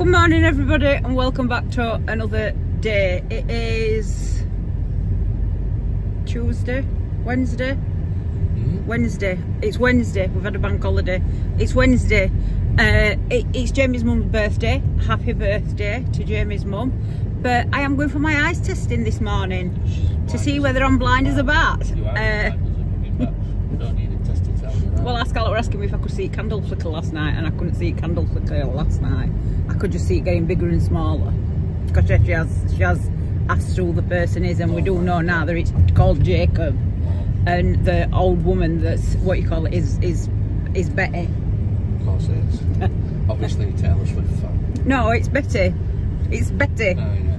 Good morning everybody and welcome back to another day. It is Tuesday, Wednesday, Mm. Wednesday. It's Wednesday. We've had a bank holiday. It's Wednesday. Uh, it, it's Jamie's mum's birthday. Happy birthday to Jamie's mum. But I am going for my eyes testing this morning to see whether I'm blind as a bat. Uh, blind as a fucking bat. You don't need a test to tell you that. well, our Scarlett were asking me if I could see candle flicker last night, and I couldn't see candle flicker last night. I could just see it getting bigger and smaller because she has she has asked who the person is, and we do know now that it's called Jacob, and the old woman that's what you call it is is is Betty. Of course it is. Obviously Taylor Swift fan. No, it's Betty. It's Betty. Oh yeah.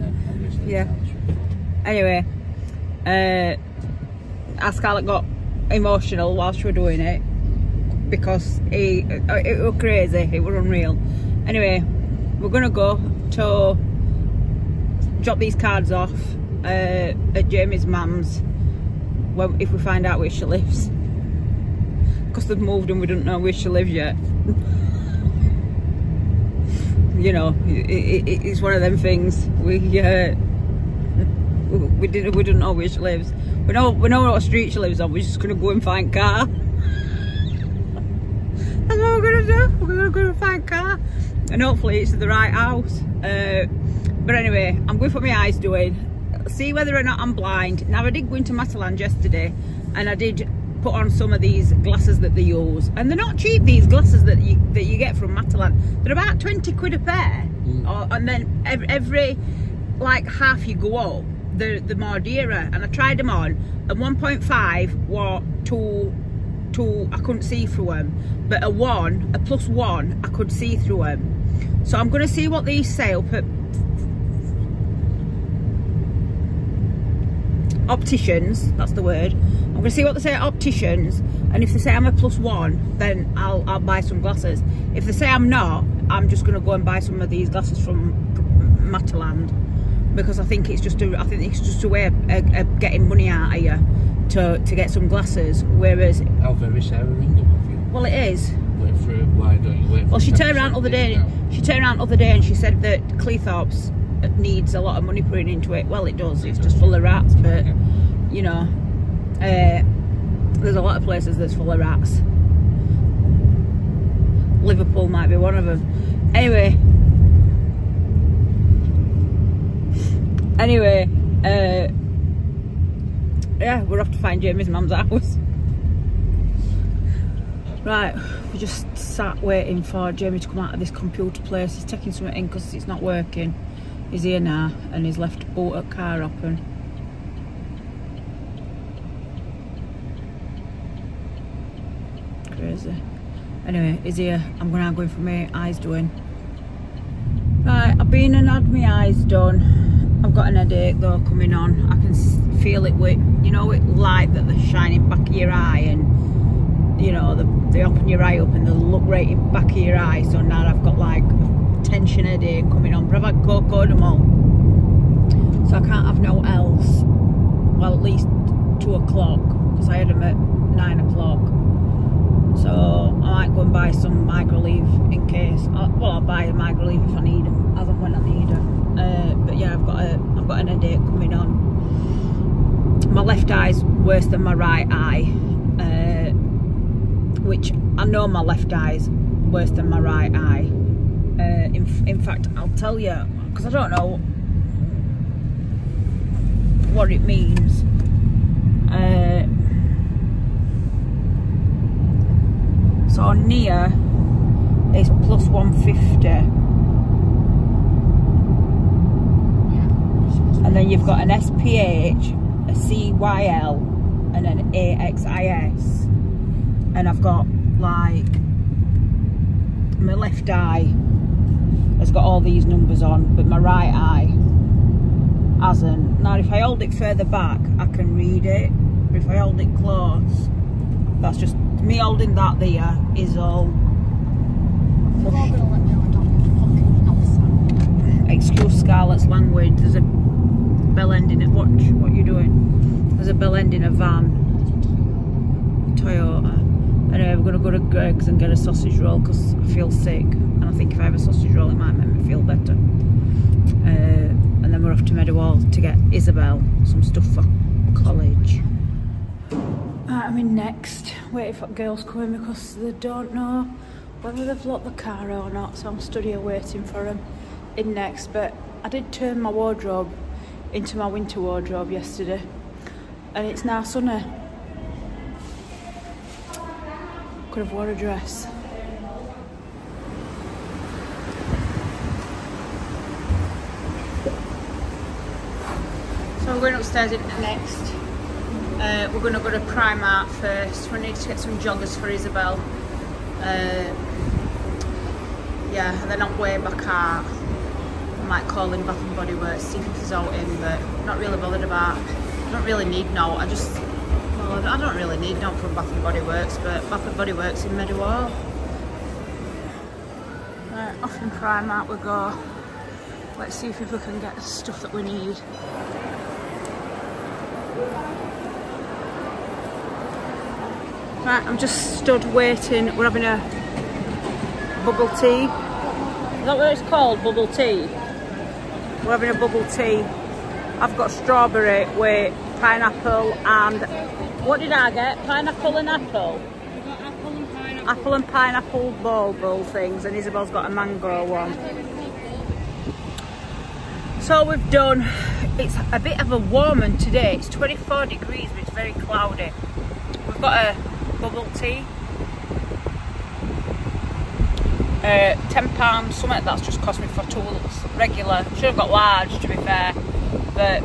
Yeah, obviously Yeah. Taylor Swift fan. Anyway, uh, our Scarlett got emotional whilst we were doing it because he, uh, it was crazy, it was unreal. Anyway, we're gonna go to drop these cards off uh, at Jamie's mum's if we find out where she lives. Because they've moved and we don't know where she lives yet. you know, it, it, it's one of them things. We uh, we didn't we don't know where she lives. We know we know what street she lives on. We're just gonna go and find car. That's what we're gonna do. We're gonna go and find car, and hopefully it's the right house. Uh, but anyway, I'm going for my eyes doing. See whether or not I'm blind. Now I did go into Matalan yesterday, and I did put on some of these glasses that they use, and they're not cheap. These glasses that you that you get from Matalan, they're about twenty quid a pair. Mm. Or, and then every, every like half you go up, the the more dearer. And I tried them on, and 1.5 were too too I couldn't see through them, but a one, a plus one, I could see through them. So I'm gonna see what these say up at opticians. That's the word. I'm gonna see what they say at opticians, and if they say I'm a plus one, then I'll I'll buy some glasses. If they say I'm not, I'm just gonna go and buy some of these glasses from Matalan because I think it's just a I think it's just a way of, of, of getting money out of you to to get some glasses. Whereas, How very Sarah have you? well, it is. Wait for it. Why don't you Well, she turned around 10% other day. discount? She turned around other day and she said that Cleethorpes needs a lot of money putting into it. Well, it does. It's just full of rats, but you know, uh, there's a lot of places that's full of rats. Liverpool might be one of them. Anyway, anyway, uh, yeah, we're off to find Jamie's mum's house. Right, just sat waiting for Jamie to come out of this computer place. He's taking something in because it's not working. He's here now and he's left boot at car open. Crazy. Anyway, he's here. I'm gonna go in for my eyes doing. Right, I've been and had my eyes done. I've got an headache though coming on. I can feel it with, you know, with light that they're shining back of your eye and, you know, they, they open your eye up and they look right in back of your eye. So now I've got like tension headache coming on. But I've had co-codamol. So I can't have no else. Well, at least two o'clock because I had them at nine o'clock. So I might go and buy some Migraleve in case. Well, I'll buy a Migraleve if I need them, as when I need them. Uh, but yeah, I've got a, I've got an headache coming on. My left eye's worse than my right eye, which I know my left eye's worse than my right eye. Uh, in, in fact, I'll tell you because I don't know what it means. Uh, so near is plus 150 and then you've got an SPH a CYL and an AXIS and I've got like my left eye has got all these numbers on but my right eye hasn't. Now if I hold it further back I can read it but if I hold it close that's just me holding that there is all excuse Scarlett's language. There's a bell ending it watch what you're doing. There's a bell ending a van. Toyota Anyway, we're going to go to Greggs and get a sausage roll because I feel sick and I think if I have a sausage roll, it might make me feel better. Uh, and then we're off to Meadowhall to get Isabel some stuff for college. Right, I'm in next, waiting for girls coming because they don't know whether they've locked the car or not, so I'm studying here waiting for them in next. But I did turn my wardrobe into my winter wardrobe yesterday, and it's now sunny. Could have worn a dress. So we're going upstairs next. Uh, we're going to go to Primark first. We need to get some joggers for Isabel. Uh, yeah, and then on way back out, I might call in Bath and Body Works, see if he's out in, but not really bothered about. I don't really need no. I just, I don't really need no from Bath and Body Works, but Bath and Body Works in Meadowhall. Right, off in Primark we go. Let's see if we can get the stuff that we need. Right, I'm just stood waiting. We're having a bubble tea. Is that what it's called? Bubble tea? We're having a bubble tea. I've got strawberry with pineapple and what did I get? Pineapple and apple? apple and pineapple. Apple and pineapple bowl things and Isabel's got a mango one. So we've done, it's a bit of a warm one today. It's 24 degrees but it's very cloudy. We've got a bubble tea. Uh, £10 something that's just cost me for tools. Regular. Should have got large to be fair. But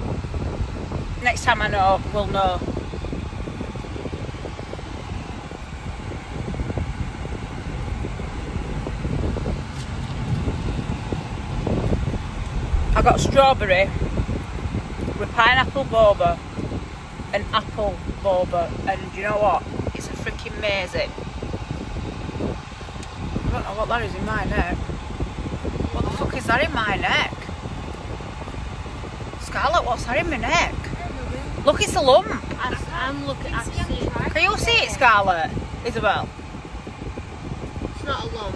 next time I know, we'll know. Got strawberry with pineapple boba and apple boba and you know what? It's a freaking amazing. I don't know what that is in my neck. What the fuck is that in my neck? Scarlett, what's that in my neck? Look, it's a lump. I, I'm looking. Can you see it, Scarlett? Isabel? It's not a lump.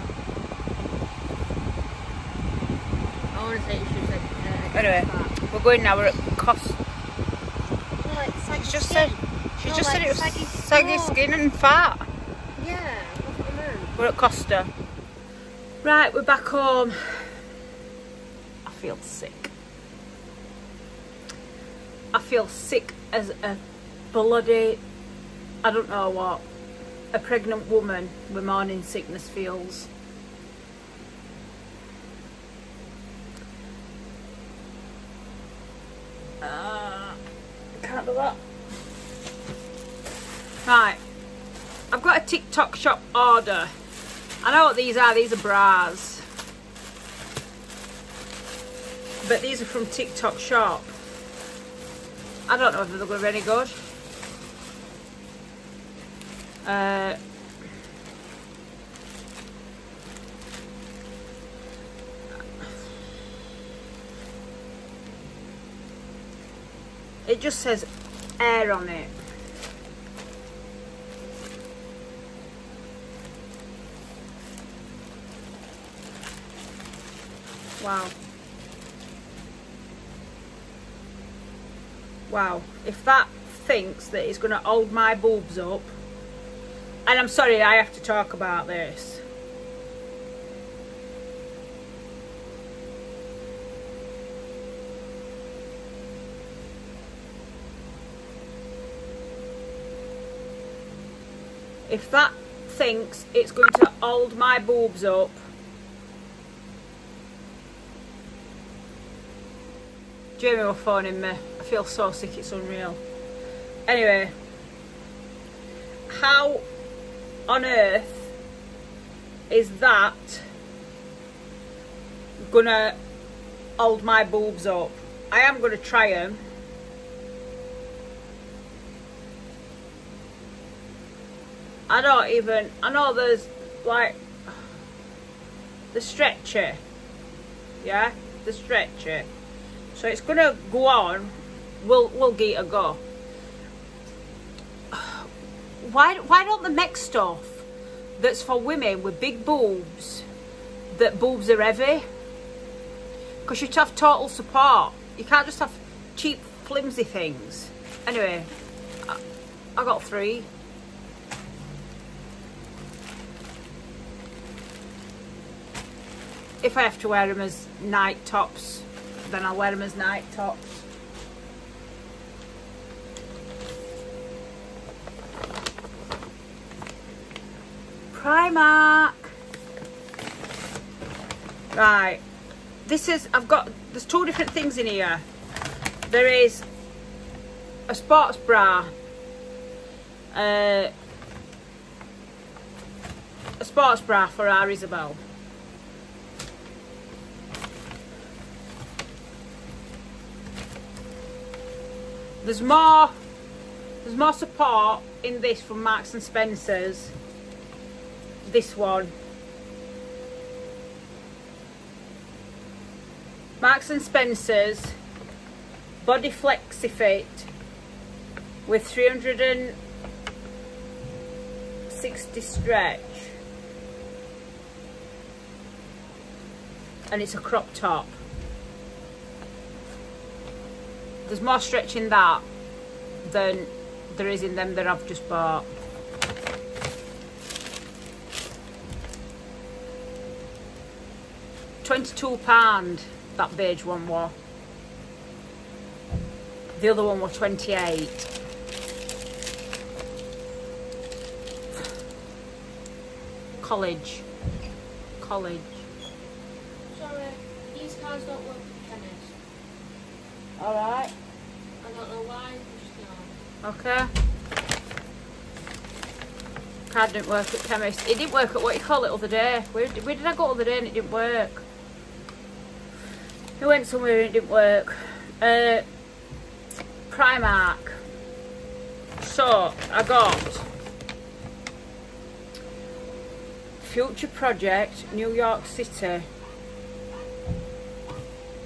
I want to say it's just Anyway, we're going now. We're at Cost. No, like saggy She just skin. said. She No, just said it was saggy saggy skin. and fat. Yeah, that's what I meant. We're at Costa. Right, we're back home. I feel sick. I feel sick as a bloody, I don't know what, a pregnant woman with morning sickness feels. Uh, that. Right, I've got a TikTok shop order. I know what these are, these are bras. But these are from TikTok shop. I don't know if they're going to be any good. Uh, it just says air on it. Wow. Wow. If that thinks that it's going to hold my boobs up, and I'm sorry I have to talk about this. If that thinks it's going to hold my boobs up, Jamie was phoning me. I feel so sick, it's unreal. Anyway, how on earth is that gonna hold my boobs up? I am gonna try them. I don't even, I know there's like the stretcher, yeah, the stretcher. So it's gonna go on. We'll we'll give it a go. Why why don't they make stuff that's for women with big boobs that boobs are heavy. Because you have to have total support. You can't just have cheap flimsy things. Anyway, I, I got three. If I have to wear them as night tops, then I'll wear them as night tops. Primark. Right. This is, I've got, there's two different things in here. There is a sports bra. Uh, a sports bra for our Isabel. There's more, there's more support in this from Marks and Spencer's. This one. Marks and Spencer's Body Flexifit with 360 stretch and it's a crop top there's more stretch in that than there is in them that I've just bought Twenty-two pound that beige one was. The other one was 28. College. College. Sorry, these cars don't work for tennis. Alright. I don't know why, just Okay. Card didn't work at chemist. It didn't work at what you call it other day. Where, where did I go other day and it didn't work? I went somewhere and it didn't work. Uh, Primark. So, I got Future Project, New York City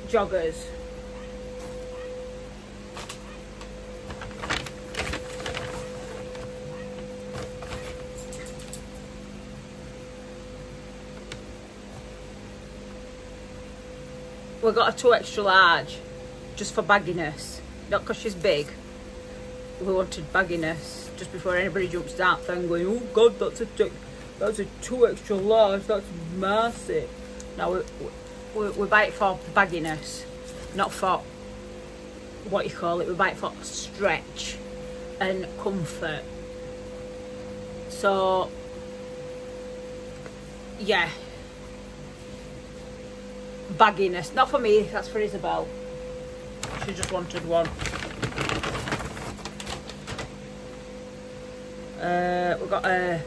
joggers. We got a two extra large just for bagginess. Not because she's big. We wanted bagginess just before anybody jumps that thing going oh god that's a two, that's a two extra large that's massive. Now we, we, we buy it for bagginess not for what you call it. We buy it for stretch and comfort. So yeah bagginess. Not for me, that's for Isabel. She just wanted one. Uh, we've got a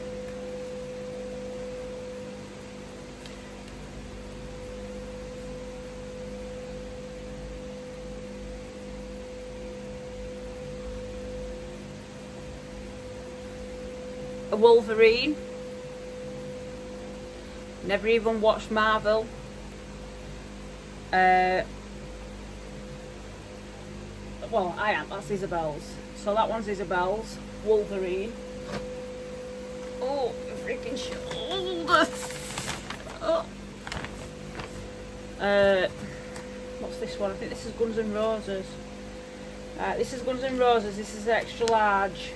a Wolverine. Never even watched Marvel. Uh, well, I am. That's Isabel's. So that one's Isabel's. Wolverine. Oh, freaking shoulder. Oh. Uh, what's this one? I think this is Guns N' Roses. Uh, this is Guns N' Roses. This is extra large.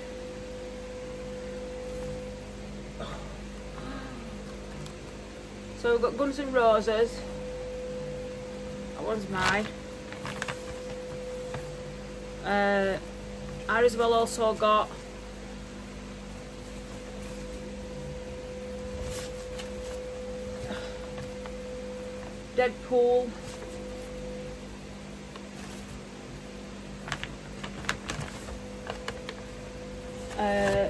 So we've got Guns N' Roses. One's mine. Uh, I as well also got Deadpool. Uh,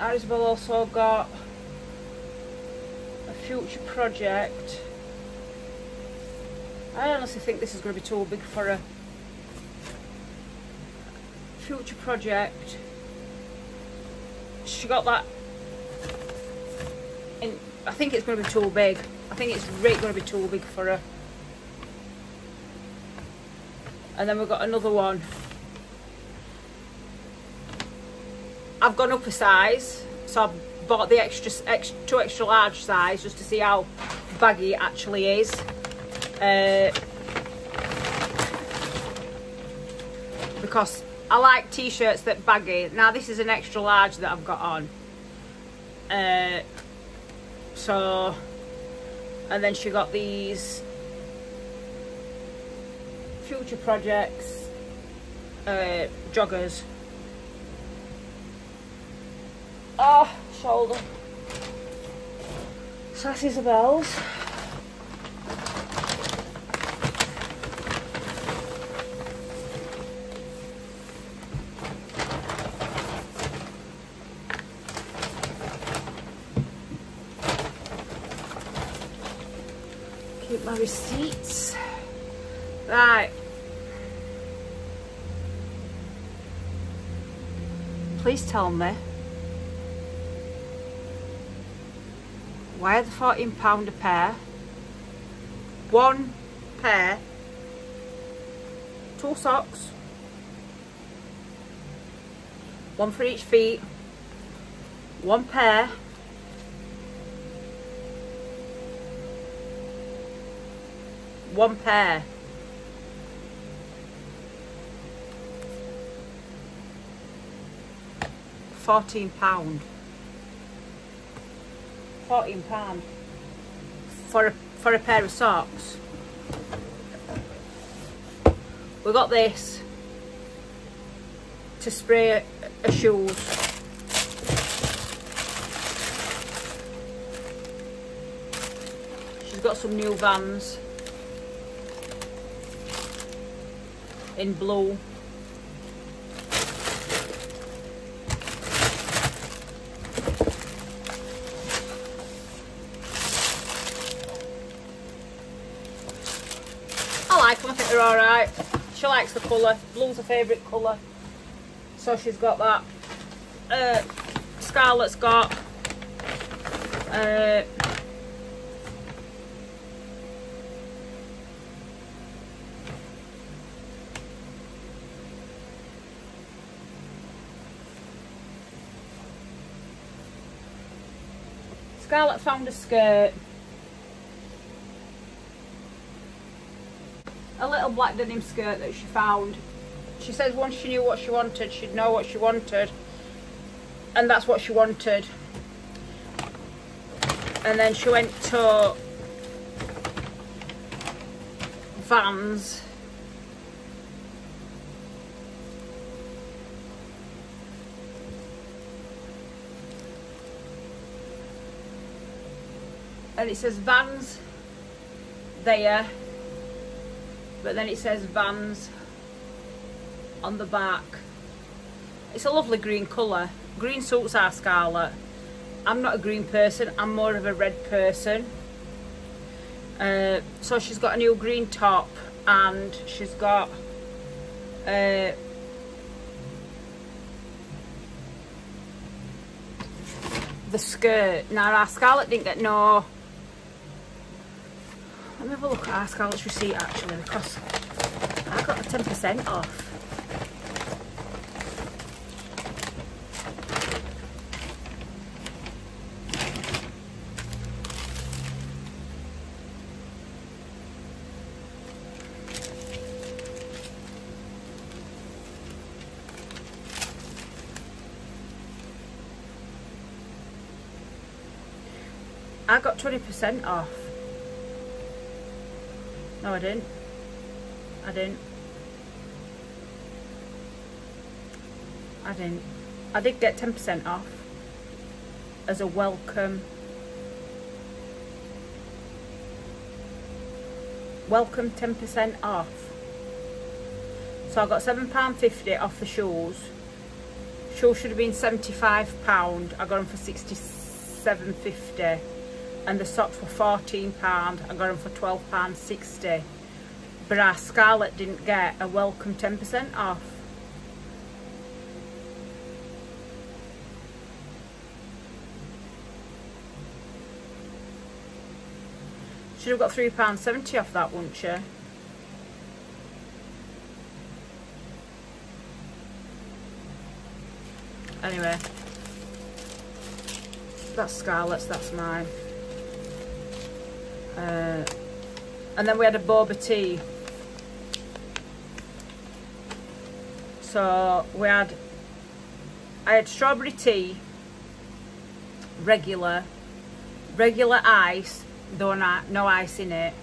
I as well also got a future project. I honestly think this is going to be too big for a future project. She got that in, I think it's going to be too big. I think it's really going to be too big for her. And then we've got another one. I've gone up a size, so I've bought the extra, extra two extra large size just to see how baggy it actually is. Uh, because I like t-shirts that baggy. Now this is an extra large that I've got on. Uh, so, and then she got these future projects uh, joggers. Oh, shoulder. So that's Isabel's. Keep my receipts. Right. Please tell me. Why are the fourteen pound a pair? One pair. Two socks. One for each feet. One pair. One pair. Fourteen pound. Fourteen pound for a for a pair of socks. We got this to spray a, a shoes. She's got some new vans in blue. I like them, I think they're alright. She likes the colour, blue's her favourite colour. So she's got that. Uh, Scarlett's got uh, Scarlett found a skirt. A little black denim skirt that she found. She says once she knew what she wanted, she'd know what she wanted. And that's what she wanted. And then she went to Vans. And it says Vans there but then it says Vans on the back. It's a lovely green colour. Green suits our Scarlett. I'm not a green person I'm more of a red person. Uh, so she's got a new green top and she's got uh, the skirt. Now our Scarlett didn't get no have a look at our Scarlett's receipt actually because I got a 10% off. I got 20% off. No, I didn't. I didn't. I didn't. I did get 10% off as a welcome. Welcome 10% off. So I got £7.50 off the shoes. Shoes should have been £75. I got them for 67.50 and the socks were £14. I got them for £12.60. But our Scarlett didn't get a welcome 10% off. Should have got £3.70 off that, wouldn't she? Anyway. That's Scarlett's, that's mine. Uh, and then we had a boba tea. So we had, I had strawberry tea, regular, regular ice, though not, no ice in it,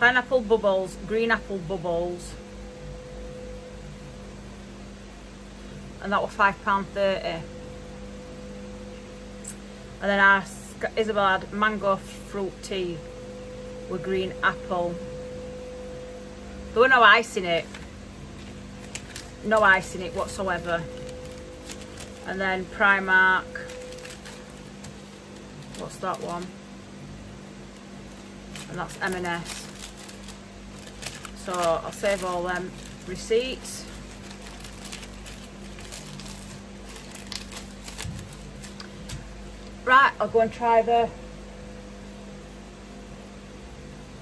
pineapple bubbles, green apple bubbles, and that was £5.30. And then I, Isabel had mango fruit tea with green apple. There were no ice in it. No ice in it whatsoever. And then Primark. What's that one? And that's M&S. So I'll save all them receipts. Right, I'll go and try the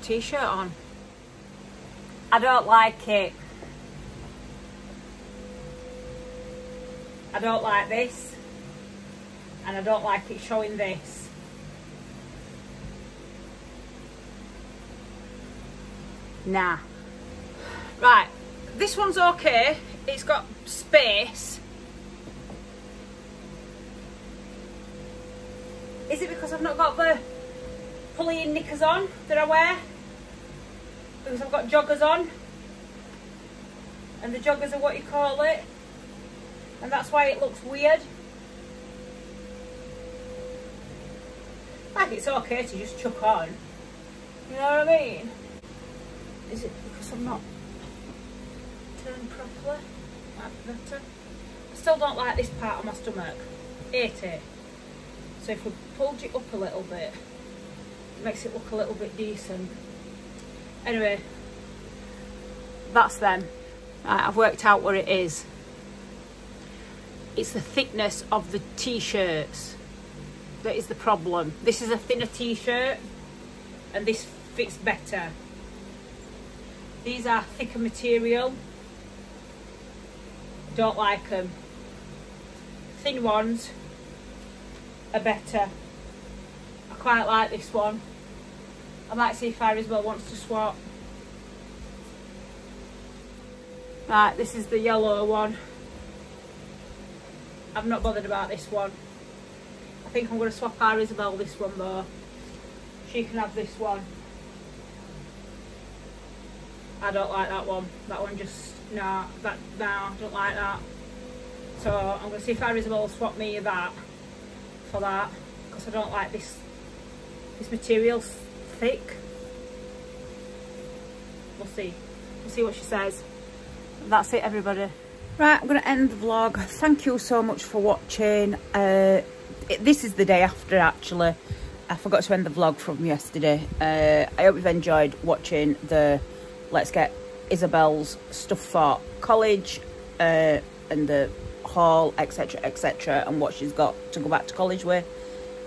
t-shirt on. I don't like it. I don't like this. And I don't like it showing this. Nah. Right, this one's okay. It's got space. Is it because I've not got the pulley in knickers on that I wear? Because I've got joggers on. And the joggers are what you call it. And that's why it looks weird. Like it's okay to just chuck on. You know what I mean? Is it because I'm not turned properly? Like better? I still don't like this part of my stomach. Hate it. So if we pulled it up a little bit, it makes it look a little bit decent. Anyway, that's them. Right, I've worked out where it is. It's the thickness of the t-shirts that is the problem. This is a thinner t-shirt and this fits better. These are thicker material. Don't like them. Thin ones are better. Quite like this one. I might see if Iriswell wants to swap. Right, this is the yellow one. I'm not bothered about this one. I think I'm going to swap our Isabel this one though. She can have this one. I don't like that one. That one just, no, that, no, I don't like that. So I'm going to see if our Isabel will swap me that for that. Because I don't like this, this material's thick. We'll see. We'll see what she says. That's it everybody. Right, I'm going to end the vlog. Thank you so much for watching. Uh, it, this is the day after, actually. I forgot to end the vlog from yesterday. Uh, I hope you've enjoyed watching the Let's Get Isabel's stuff for college uh, and the hall, etc, etc, and what she's got to go back to college with.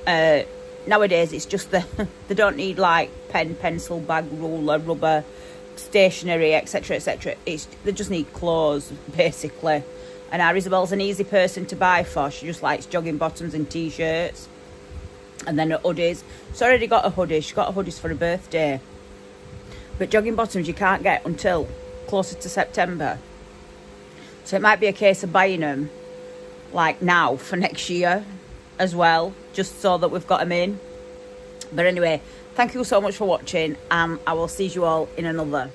Uh, nowadays, it's just the they don't need like pen, pencil, bag, ruler, rubber, stationery, etc, etc. It's they just need clothes basically. And our Isabel's an easy person to buy for. She just likes jogging bottoms and t-shirts. And then her hoodies. She's already got a hoodie. She got a hoodies for her birthday. But jogging bottoms you can't get until closer to September. So it might be a case of buying them like now for next year as well. Just so that we've got them in. But anyway, thank you so much for watching. And I will see you all in another